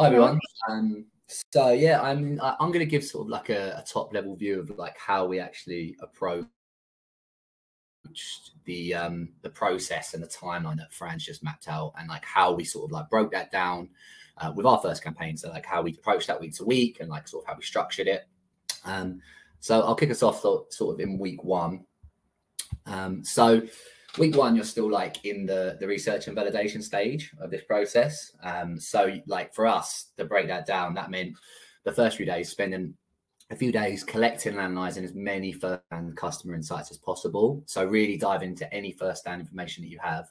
Hi everyone. Um, so yeah, I'm I'm going to give sort of like a, a, top level view of like how we actually approach the um the process and the timeline that Fran's just mapped out, and like how we sort of like broke that down uh, with our first campaign. So like how we approached that week to week, and like sort of how we structured it. Um, so I'll kick us off sort of in week one. Um, so week one, you're still like in the the research and validation stage of this process. Um, so like for us to break that down, that meant the first few days spending a few days collecting and analyzing as many first-hand customer insights as possible. So really dive into any first-hand information that you have,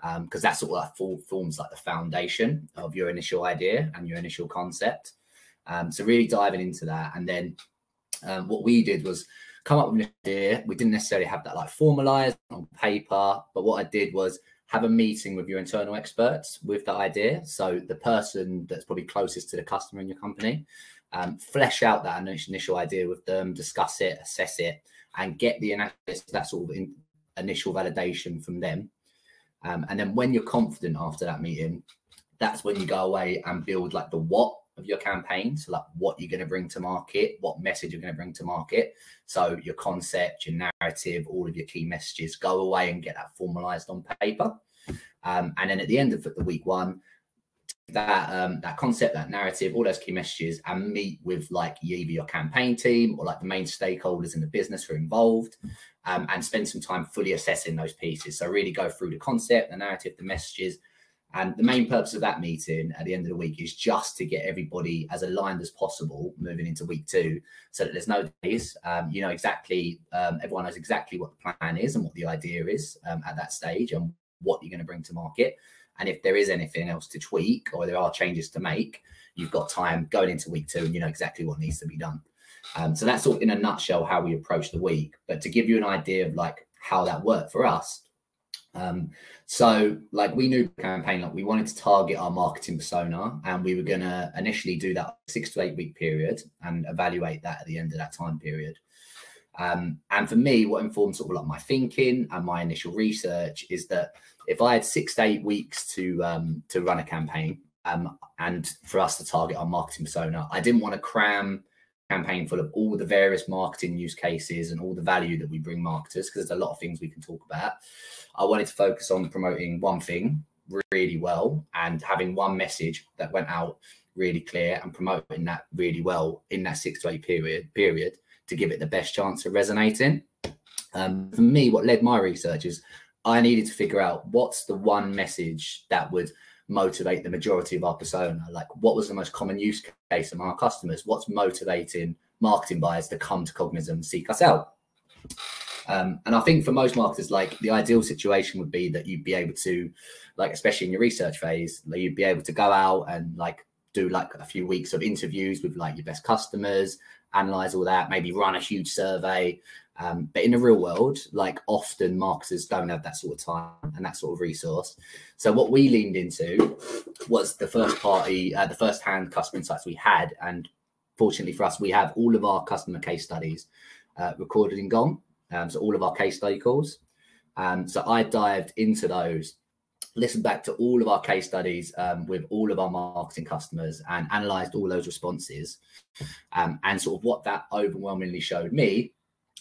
because um, that's sort of like forms like the foundation of your initial idea and your initial concept. Um, so really diving into that, and then um, what we did was come up with an idea. We didn't necessarily have that like formalized on paper, but what I did was have a meeting with your internal experts with that idea. So the person that's probably closest to the customer in your company, um, flesh out that initial idea with them, discuss it, assess it, and get the analysis, that sort of in, initial validation from them. Um, and then when you're confident after that meeting, that's when you go away and build like the what of your campaign. So, like what you're going to bring to market, what message you're going to bring to market. So, your concept, your narrative, all of your key messages, go away and get that formalized on paper. Um, and then at the end of the week one, that um, that concept, that narrative, all those key messages, and meet with like either your campaign team or like the main stakeholders in the business who are involved, um, and spend some time fully assessing those pieces. So really go through the concept, the narrative, the messages, and the main purpose of that meeting at the end of the week is just to get everybody as aligned as possible moving into week two so that there's no days. Um, you know exactly, um, everyone knows exactly what the plan is and what the idea is um, at that stage and what you're going to bring to market. And if there is anything else to tweak or there are changes to make, you've got time going into week two and you know exactly what needs to be done. Um, so that's all in a nutshell how we approach the week. But to give you an idea of like how that worked for us, um, so like we knew campaign, like we wanted to target our marketing persona and we were going to initially do that six to eight week period and evaluate that at the end of that time period. Um, and for me, what informed sort of like my thinking and my initial research is that if I had six to eight weeks to um, to run a campaign um, and for us to target our marketing persona, I didn't want to cram campaign full of all the various marketing use cases and all the value that we bring marketers because there's a lot of things we can talk about. I wanted to focus on promoting one thing really well and having one message that went out really clear and promoting that really well in that six to eight period period to give it the best chance of resonating. Um, for me, what led my research is I needed to figure out what's the one message that would motivate the majority of our persona. Like, what was the most common use case among our customers? What's motivating marketing buyers to come to Cognism and seek us out? Um, and I think for most marketers, like the ideal situation would be that you'd be able to, like, especially in your research phase, like you'd be able to go out and like do like a few weeks of interviews with like your best customers, analyze all that, maybe run a huge survey. Um, but in the real world, like often marketers don't have that sort of time and that sort of resource. So what we leaned into was the first party, uh, the first hand customer insights we had. And fortunately for us, we have all of our customer case studies uh, recorded in Gong. Um, so all of our case study calls. Um, so I dived into those, listened back to all of our case studies um, with all of our marketing customers and analyzed all those responses. Um, and sort of what that overwhelmingly showed me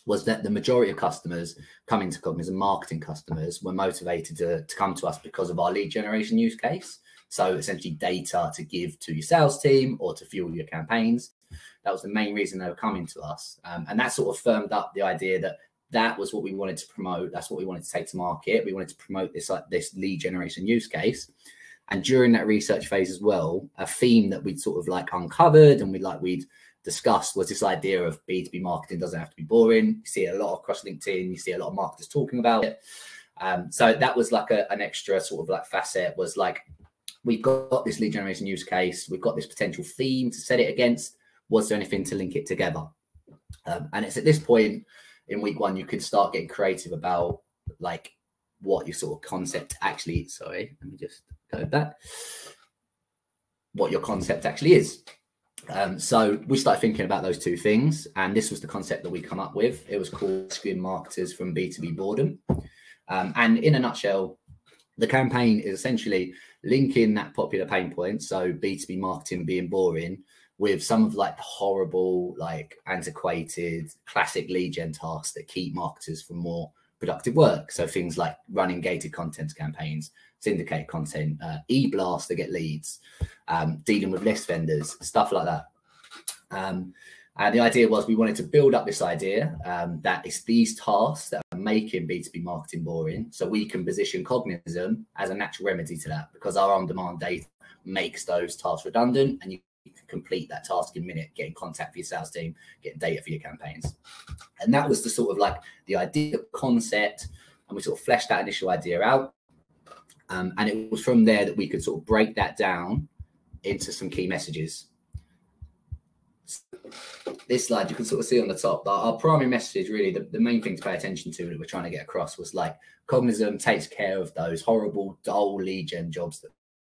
was that the majority of customers coming to Cognism, marketing customers, were motivated to, to come to us because of our lead generation use case. So essentially data to give to your sales team or to fuel your campaigns. That was the main reason they were coming to us. Um, and that sort of firmed up the idea that that was what we wanted to promote. That's what we wanted to take to market. We wanted to promote this like this lead generation use case. And during that research phase as well, a theme that we'd sort of like uncovered and we'd like we'd discussed was this idea of B2B marketing doesn't have to be boring. You see a lot across LinkedIn, you see a lot of marketers talking about it. Um, so that was like a, an extra sort of like facet was like, we've got this lead generation use case, we've got this potential theme to set it against. Was there anything to link it together? Um, and it's at this point in week one, you can start getting creative about like what your sort of concept actually, sorry, let me just go back. What your concept actually is. Um, so we started thinking about those two things, and this was the concept that we come up with. It was called Screen Marketers from B2B Boredom. Um, and in a nutshell, the campaign is essentially linking that popular pain point, so B2B marketing being boring, with some of like the horrible, like antiquated, classic lead gen tasks that keep marketers from more productive work. So things like running gated content campaigns, syndicate content, uh, e-blast to get leads, um, dealing with list vendors, stuff like that. Um, and the idea was we wanted to build up this idea um, that it's these tasks that are making B2B marketing boring. So we can position Cognism as a natural remedy to that because our on-demand data makes those tasks redundant and you you complete that task in a minute, get in contact for your sales team, get data for your campaigns. And that was the sort of like the idea, concept, and we sort of fleshed that initial idea out. Um, and it was from there that we could sort of break that down into some key messages. This slide you can sort of see on the top. Our, our primary message, really, the, the main thing to pay attention to that we're trying to get across was like Cognism takes care of those horrible, dull lead gen jobs that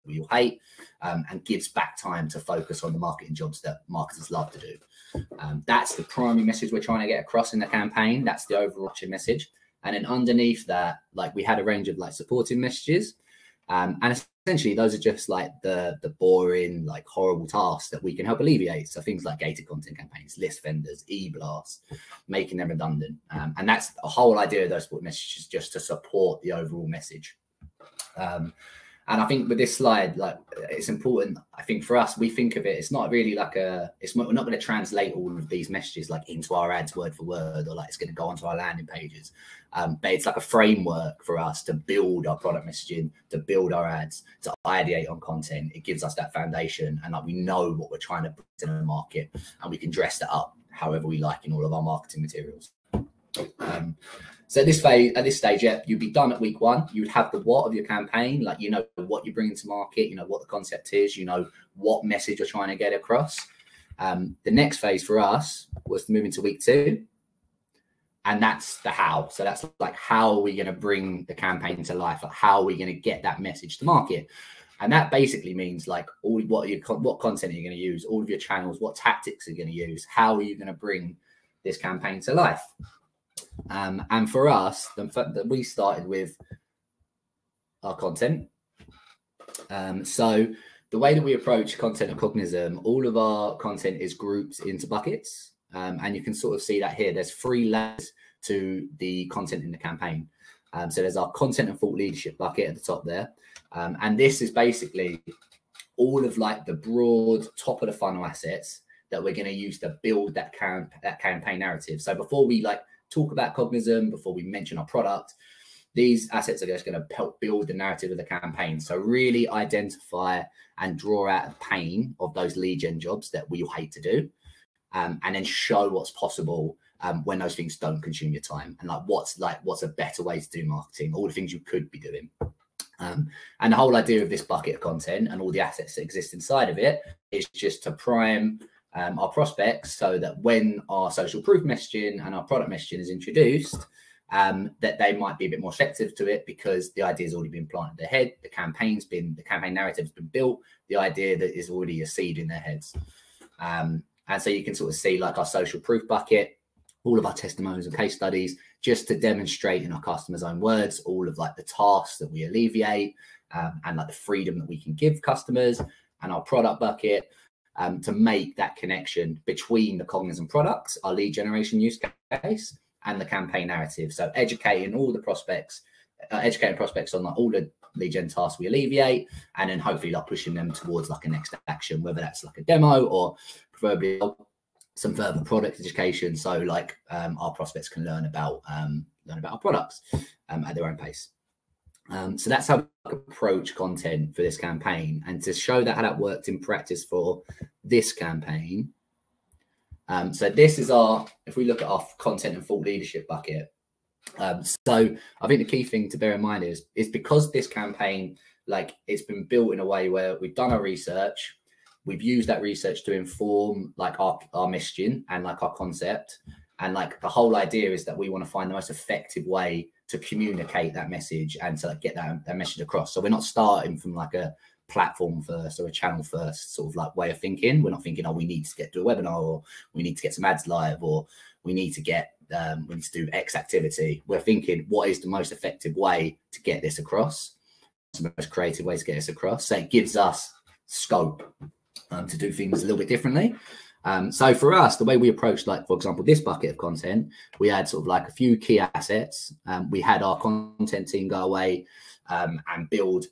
you hate um, and gives back time to focus on the marketing jobs that marketers love to do. Um, that's the primary message we're trying to get across in the campaign. That's the overarching message. And then underneath that, like we had a range of like supporting messages. Um, and essentially those are just like the the boring, like horrible tasks that we can help alleviate. So things like gated content campaigns, list vendors, e-blasts, making them redundant. Um, and that's the whole idea of those support messages just to support the overall message. Um, and I think with this slide, like it's important. I think for us, we think of it. It's not really like a. It's we're not going to translate all of these messages like into our ads word for word, or like it's going to go onto our landing pages. Um, but it's like a framework for us to build our product messaging, to build our ads, to ideate on content. It gives us that foundation, and like we know what we're trying to put in the market, and we can dress that up however we like in all of our marketing materials. Um, so at this phase, at this stage, yeah, you'd be done at week one. You would have the what of your campaign, like you know what you're bringing to market, you know what the concept is, you know what message you're trying to get across. Um, the next phase for us was moving to week two, and that's the how. So that's like how are we going to bring the campaign to life? Like how are we going to get that message to market? And that basically means like all what you what content are you going to use, all of your channels, what tactics are you going to use, how are you going to bring this campaign to life? Um, and for us, the fact that we started with our content. Um, so the way that we approach content at Cognism, all of our content is grouped into buckets. Um, and you can sort of see that here. There's three layers to the content in the campaign. Um, so there's our content and thought leadership bucket at the top there. Um, and this is basically all of like the broad top of the funnel assets that we're going to use to build that camp that campaign narrative. So before we like talk about Cognism, before we mention our product, these assets are just going to help build the narrative of the campaign. So really identify and draw out the pain of those lead gen jobs that we all hate to do, um, and then show what's possible um, when those things don't consume your time, and like what's like what's a better way to do marketing, all the things you could be doing. Um, and the whole idea of this bucket of content and all the assets that exist inside of it is just to prime um, our prospects so that when our social proof messaging and our product messaging is introduced, um, that they might be a bit more effective to it because the idea has already been planted in their head. The campaign's been, the campaign narrative has been built. The idea that is already a seed in their heads. Um, and so you can sort of see like our social proof bucket, all of our testimonials and case studies, just to demonstrate in our customers' own words, all of like the tasks that we alleviate um, and like the freedom that we can give customers and our product bucket um, to make that connection between the cognism products, our lead generation use case, and the campaign narrative. So educating all the prospects, uh, educating prospects on like all the lead gen tasks we alleviate, and then hopefully like pushing them towards like a next action, whether that's like a demo or preferably some further product education. So like um, our prospects can learn about um, learn about our products um, at their own pace. Um, so that's how we approach content for this campaign. And to show that how that worked in practice for this campaign. Um, so this is our, if we look at our content and thought leadership bucket. Um, so I think the key thing to bear in mind is, is because this campaign, like it's been built in a way where we've done our research, we've used that research to inform like our, our mission and like our concept. And like the whole idea is that we want to find the most effective way to communicate that message and to like, get that, that message across. So we're not starting from like a platform first or a channel first sort of like way of thinking. We're not thinking, oh, we need to get to a webinar or we need to get some ads live or we need to get um, we need to do X activity. We're thinking, what is the most effective way to get this across? the most creative way to get this across. So it gives us scope um, to do things a little bit differently. Um, so for us, the way we approached, like for example, this bucket of content, we had sort of like a few key assets. Um, we had our content team go away um, and build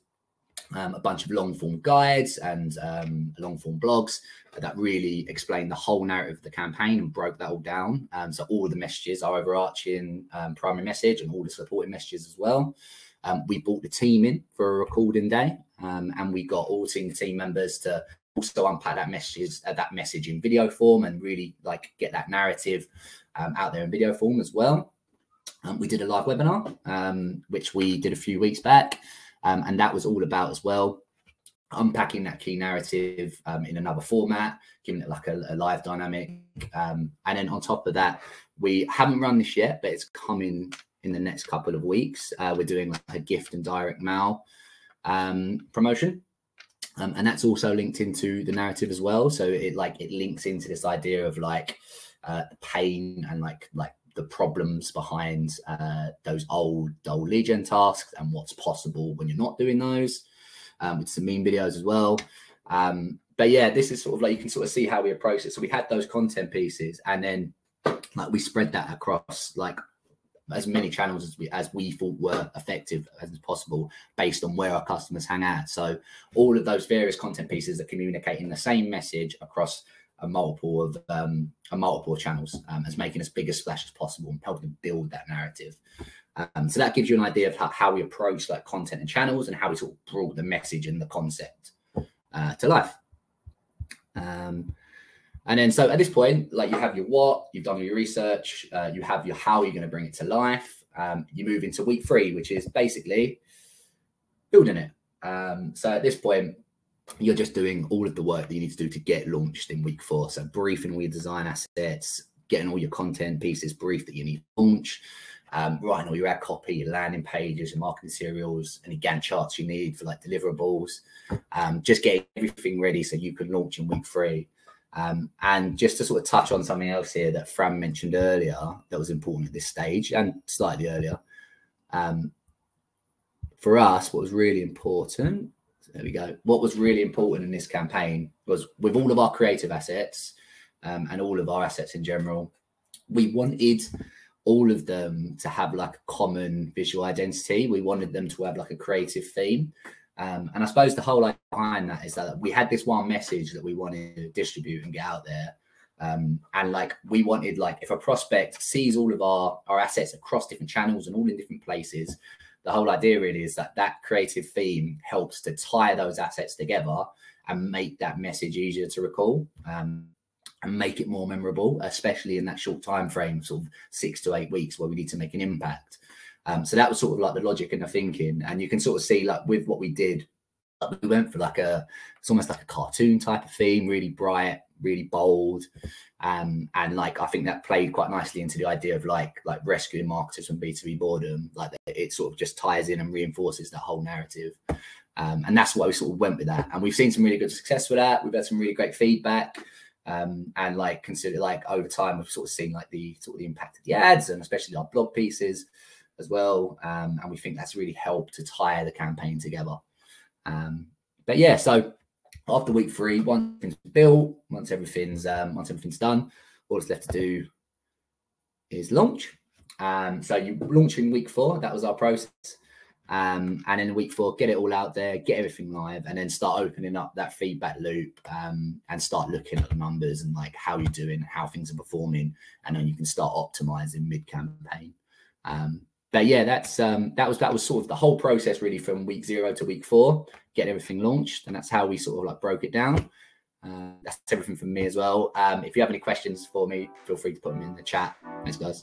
um, a bunch of long form guides and um, long form blogs that really explain the whole narrative of the campaign and broke that all down. Um, so all the messages, our overarching primary message, and all the supporting messages as well. We brought the team in for a recording day, and we got all team team members to also unpack that message uh, that message in video form and really like get that narrative out there in video form as well. we did a live webinar, which we did a few weeks back. Um, and that was all about as well unpacking that key narrative um, in another format, giving it like a, a live dynamic. Um, and then on top of that, we haven't run this yet, but it's coming in the next couple of weeks. Uh, we're doing like a gift and direct mail um, promotion. Um, and that's also linked into the narrative as well. So it like it links into this idea of like uh, pain and like like the problems behind uh, those old old lead gen tasks and what's possible when you're not doing those. Um, with some meme videos as well. Um, but yeah, this is sort of like you can sort of see how we approach it. So we had those content pieces, and then like we spread that across like as many channels as we as we thought were effective as possible based on where our customers hang out. So all of those various content pieces are communicating the same message across a multiple of um, a multiple channels um, as making as big a splash as possible and helping build that narrative. Um, so that gives you an idea of how, how, we approach like content and channels and how we sort of brought the message and the concept uh, to life. Um, and then so at this point, like you have your what, you've done your research, uh, you have your how you're going to bring it to life. Um, you move into week three, which is basically building it. Um, so at this point, you're just doing all of the work that you need to do to get launched in week four. So briefing all your design assets, getting all your content pieces briefed that you need to launch, um, writing all your ad copy, your landing pages, your marketing materials, any Gantt charts you need for like deliverables, um, just getting everything ready so you can launch in week three. Um, and just to sort of touch on something else here that Fran mentioned earlier that was important at this stage and slightly earlier. Um, for us, what was really important there we go. What was really important in this campaign was with all of our creative assets um, and all of our assets in general, we wanted all of them to have like a common visual identity. We wanted them to have like a creative theme. Um, and I suppose the whole idea behind that is that we had this one message that we wanted to distribute and get out there. Um, and like we wanted, like if a prospect sees all of our our assets across different channels and all in different places, the whole idea really is that that creative theme helps to tie those assets together and make that message easier to recall um, and make it more memorable, especially in that short time frame, sort of six to eight weeks, where we need to make an impact. Um, so that was sort of like the logic and the thinking, and you can sort of see like with what we did, we went for like a it's almost like a cartoon type of theme, really bright, really bold. Um, and like I think that played quite nicely into the idea of like like rescuing marketers from B2B boredom. Like it sort of just ties in and reinforces that whole narrative. Um, and that's why we sort of went with that. And we've seen some really good success with that. We've had some really great feedback. Um, and like consider like over time we've sort of seen like the sort of the impact of the ads and especially our blog pieces as well. Um, and we think that's really helped to tie the campaign together. Um, but yeah, so after week three, once everything's built, once everything's um, once everything's done, all that's left to do is launch. Um, so you launch in week four. That was our process. Um, and in week four, get it all out there, get everything live, and then start opening up that feedback loop um, and start looking at the numbers and like how you're doing, how things are performing, and then you can start optimizing mid campaign. Um, but yeah, that's um, that was that was sort of the whole process really from week zero to week four, get everything launched, and that's how we sort of like broke it down. Uh, that's everything from me as well. Um, if you have any questions for me, feel free to put them in the chat. Thanks, guys.